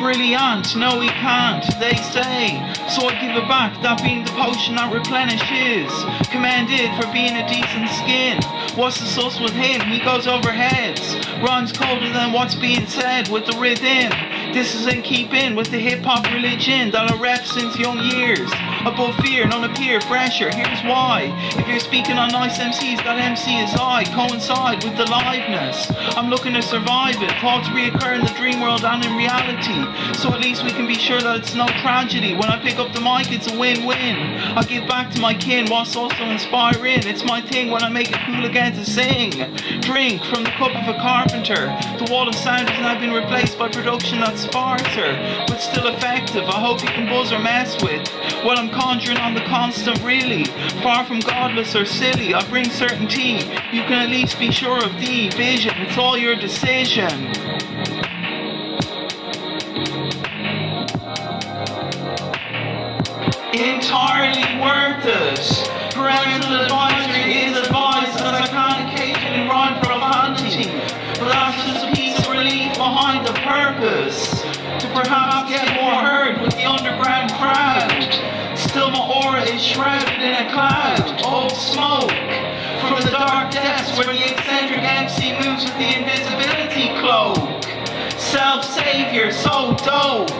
Brilliant, no we can't, they say. So I give it back, that being the potion that replenishes. Commended for being a decent skin. What's the sauce with him? He goes over heads. Rhymes colder than what's being said with the rhythm. This is in keeping with the hip hop religion that I rep since young years. Above fear, none appear fresher. Here's why. If you're speaking on nice MCs, that MC is I. Coincide with the liveness. I'm looking to survive it. Thoughts reoccur in the dream world and in reality. So at least we can be sure that it's no tragedy. When I pick up the mic, it's a win-win. I give back to my kin whilst also inspiring. It's my thing when I make it cool again to sing. Drink from the cup of a carpenter. The wall of sound has now been replaced by production that's sparser, but still effective. I hope you can buzz or mess with. What I'm conjuring on the constant, really. Far from godless or silly, I bring certainty. You can at least be sure of the vision. It's all your decision. entirely worth it. Parental advisory is advice as I can occasionally rhyme but that's just purpose. To perhaps get more heard with the underground crowd. Still my aura is shrouded in a cloud of smoke. From the dark depths where the eccentric MC moves with the invisibility cloak. Self-savior, so dope.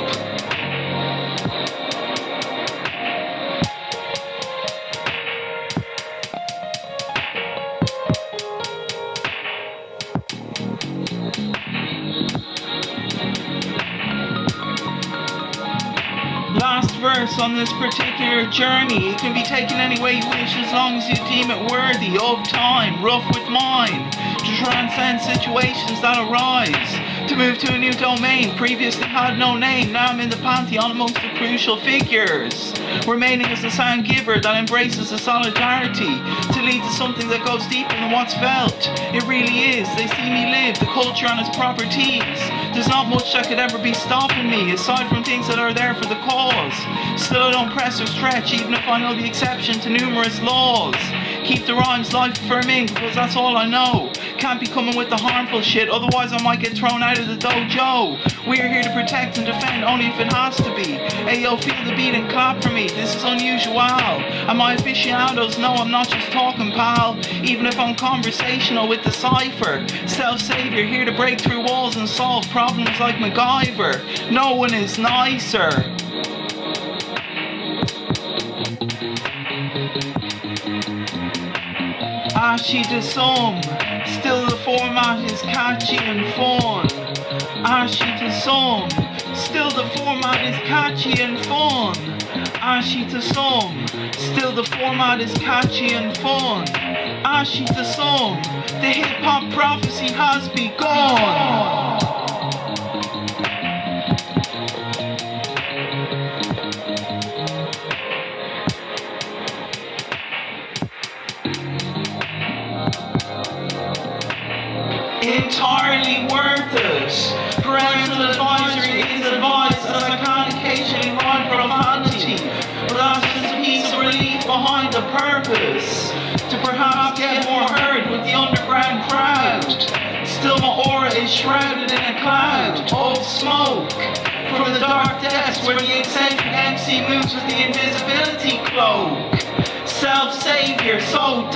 On this particular journey. It can be taken any way you wish as long as you deem it worthy of time, rough with mine, to transcend situations that arise, to move to a new domain, previously had no name, now I'm in the pantheon amongst the crucial figures, remaining as the sound giver that embraces the solidarity, to lead to something that goes deeper than what's felt. It really is, they see me live, the culture and its properties. There's not much that could ever be stopping me, aside from things that are there for the cause. Still I don't press or stretch, even if I know the exception to numerous laws. Keep the rhymes life affirming, because that's all I know. Can't be coming with the harmful shit, otherwise I might get thrown out of the dojo. We're here to protect and defend only if it has to be. Hey yo, feel the beat and clap for me, this is unusual. And my aficionados know I'm not just talking, pal. Even if I'm conversational with the cipher. Self-savior, here to break through walls and solve problems like MacGyver. No one is nicer. Ashy to some, still the format is catchy and fun. Ashy to some, still the format is catchy and fun. Ashy to some, still the format is catchy and fun. Ashy to some, the hip hop prophecy has begun. Entirely worth it. Parental advisory is advice as I can occasionally rhyme profanity, just a piece of relief behind the purpose. To perhaps get more heard with the underground crowd. Still my aura is shrouded in a cloud of smoke. From the dark depths where the eccentric MC moves with the invisibility cloak. Self-savior, so